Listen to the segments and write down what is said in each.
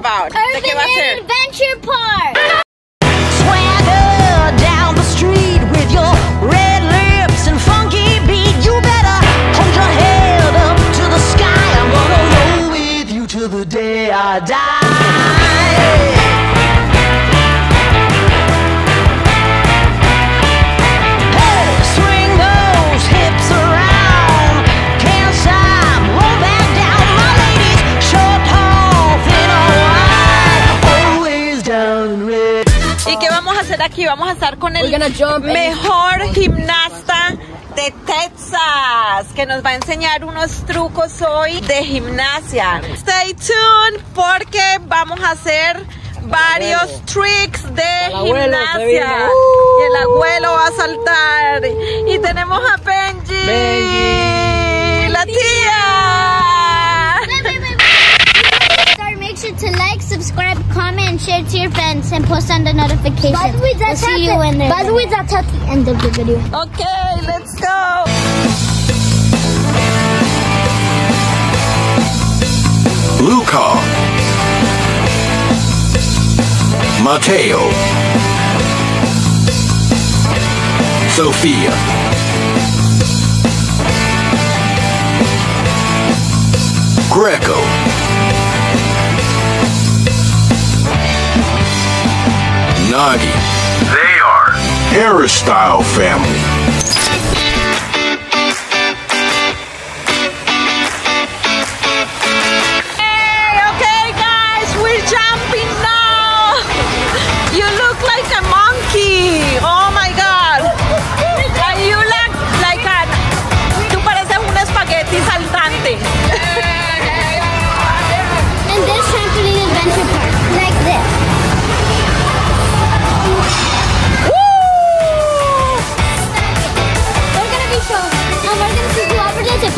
about? ¿De qué va a ser? Adventure Park. ¿Y qué vamos a hacer aquí? Vamos a estar con el mejor gimnasta de Texas, que nos va a enseñar unos trucos hoy de gimnasia. Stay tuned porque vamos a hacer varios tricks de gimnasia. Y el abuelo va a saltar. Y tenemos a Benji. Benji. To and post on the notifications. By the way, that's we'll see you when By the way, that's at the end of the video. Okay, let's go. Luca. Mateo. Sophia. Greco. They are Jarastyle Family.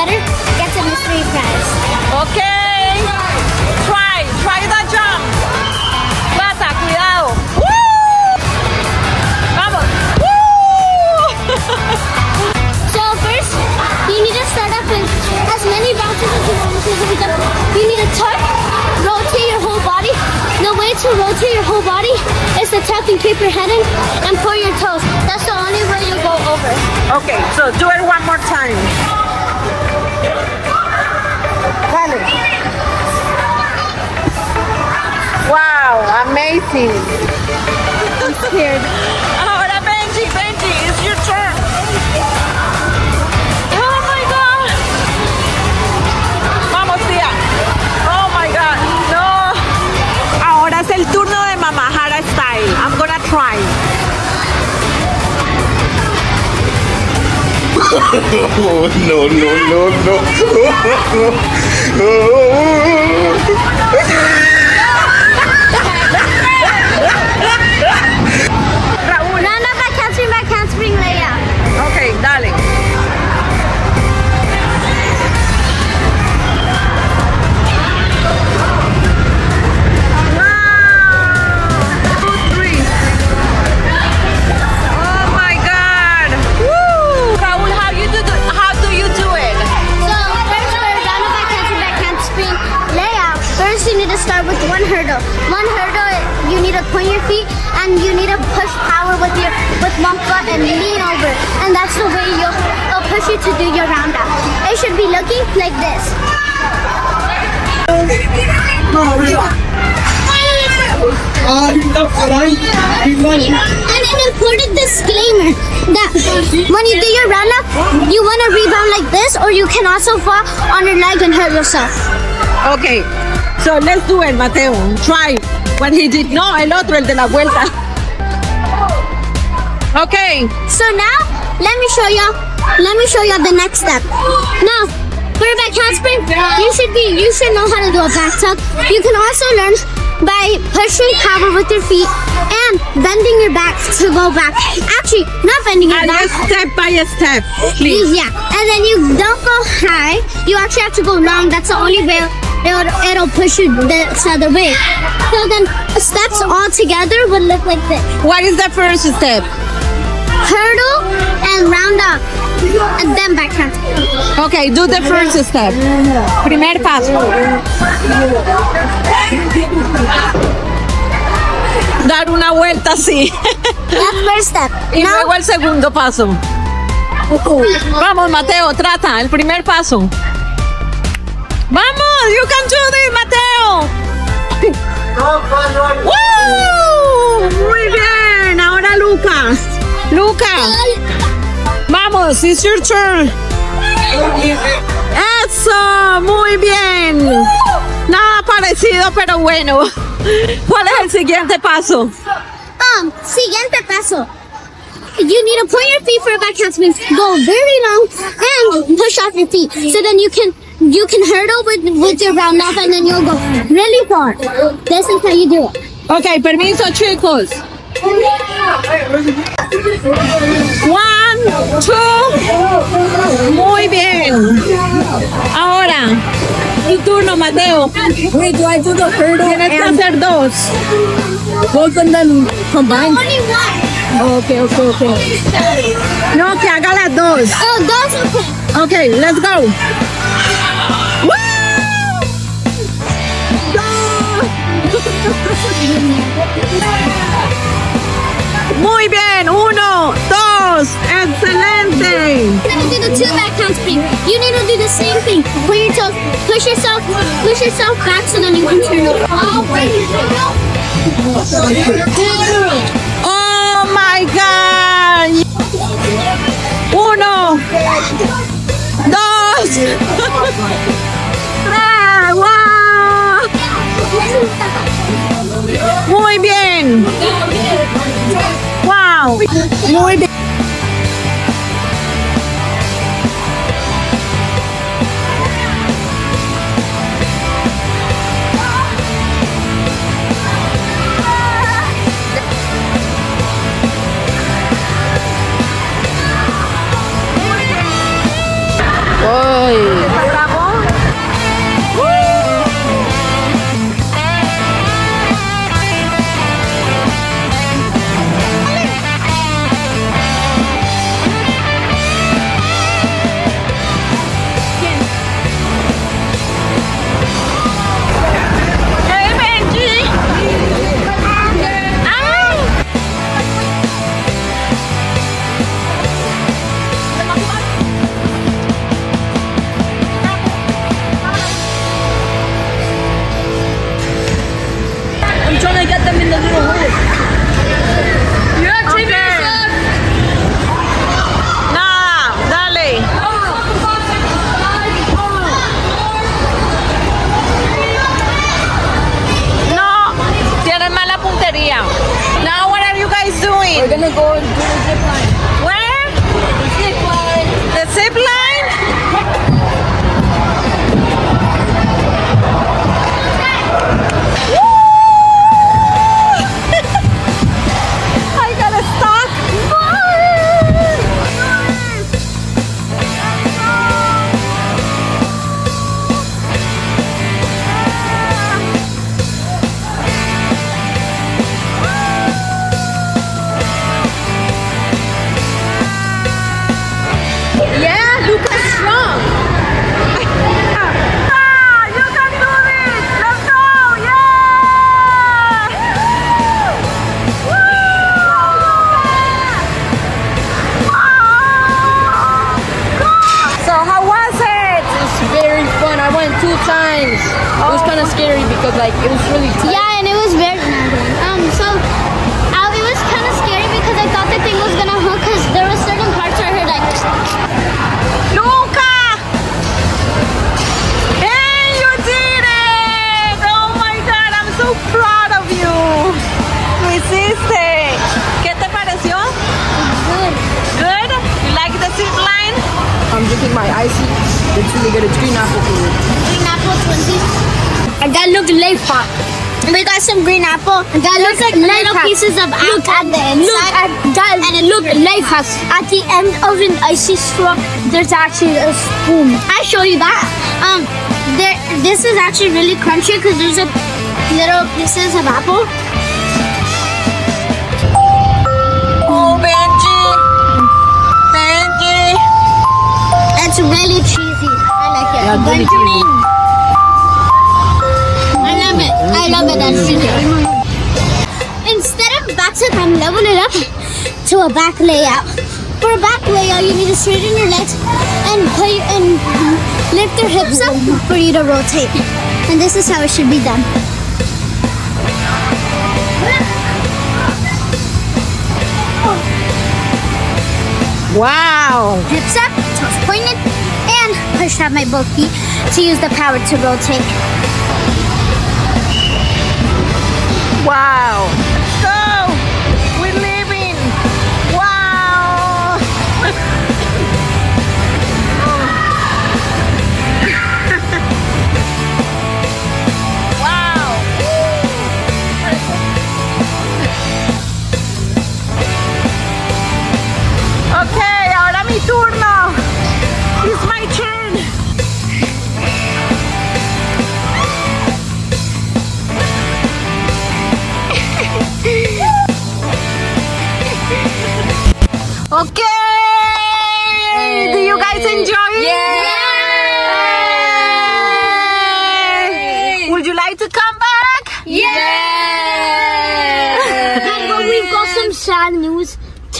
Better gets a mystery prize. Okay. Try, try the jump. Plata, cuidado. Woo! Vamos. Woo! So first, you need to start off with as many bounces as you want to the jump. You need to tuck, rotate your whole body. The way to rotate your whole body is to tuck and keep your head in and pull your toes. That's the only way you'll go over. Okay, so do it one more time. Dale. Wow, amazing. I'm scared. Oh, no, no, no, no. Start with one hurdle. One hurdle, you need to point your feet and you need to push power with your with one foot and lean over. And that's the way you'll it'll push you to do your round up. It should be looking like this. And an important disclaimer that when you do your round up, you want to rebound like this, or you can also fall on your leg and hurt yourself. Okay, so let's do it, Mateo. Try what he did. No, el otro, el de la vuelta. Okay. So now, let me show you. Let me show you the next step. Now, for a back handspring, you should be. You should know how to do a back tuck. You can also learn by pushing power with your feet and bending your back to go back. Actually, not bending your And back. step by step, please. Yeah, and then you don't go high. You actually have to go long. That's the only way it'll, it'll push you this other way. So then steps all together would look like this. What is the first step? Hurdle and round up. And then back hand. Okay, do the first step. Primer paso. dar una vuelta así. That's first step. y Now, luego el segundo paso. Vamos, Mateo, trata el primer paso. Vamos, you can do this, Mateo. ¡Woo! Muy bien, ahora Lucas. Lucas, vamos, it's your turn. Eso, muy bien. Nada parecido, pero bueno. ¿Cuál es el siguiente paso? um, siguiente paso. You need to point your feet for a back handspin, go very long, and push off your feet. So then you can you can hurdle with with your round off, and then you'll go really far. This is how you do it. Ok, permiso chicos. One, two. Muy bien. Ahora, tu turno, Mateo. Wait, do I do the hurdle Tienes que and hacer dos. both of them combined? Only one. Oh, ok, ok, ok. No, que haga las dos. Oh, those okay. Ok, let's go. Muy bien, uno, dos, excelente. Do the two back handspin. You need to do the same thing. Point your toes, push yourself, push yourself back, so then you can turn over. Oh my God. Uno, dos, tres, wow. Muy bien. Wow. Muy bien. Went two times. It was kind of scary because like it was really tight. Yeah, and it was very um. So uh, it was kind of scary because I thought the thing was gonna hook because there were certain parts where I heard like. Luca! Hey, you did it! Oh my God, I'm so proud of you. Lo hiciste. ¿Qué te pareció? Good. Good? You like the zip line? I'm drinking my icy. It's really good. It's green apple flavor. Green apple twinsies. I got look life pop. We got some green apple. I got look like little pieces of apple at the inside. Look at that, and it look life hacks. At the end of an icy straw, there's actually a spoon. I show you that. Um, there. This is actually really crunchy because there's a little pieces of apple. Oh, Benji. Benji. It's really cheesy. I like it. Yeah, it's really Benjamin. I love it. I love it. That's cheesy. Instead of open up to a back layout. For a back layout, you need to straighten your legs and put and lift your hips up for you to rotate. And this is how it should be done. Wow. Hips up, toes pointed, and push out my both feet to use the power to rotate. Wow.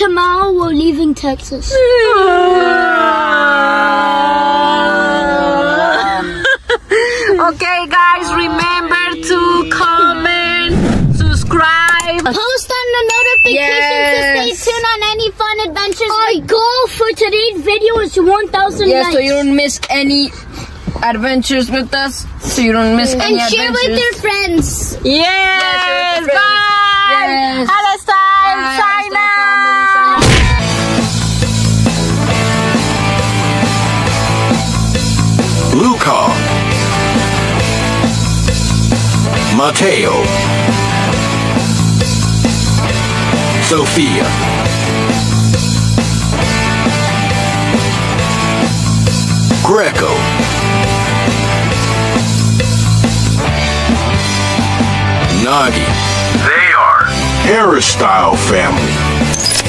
Tomorrow we're leaving Texas. okay, guys, remember to comment, subscribe. Post on the notifications to stay tuned on any fun adventures. Our goal for today's video is 1,000 Yeah, likes. so you don't miss any adventures with us. So you don't miss and any adventures. And share with your friends. Yes, Yes, bye. Yes. Hello, style. Bye, Sign Style out. Luca. Mateo. Sophia. Greco. Nagi. They are Jarastyle family.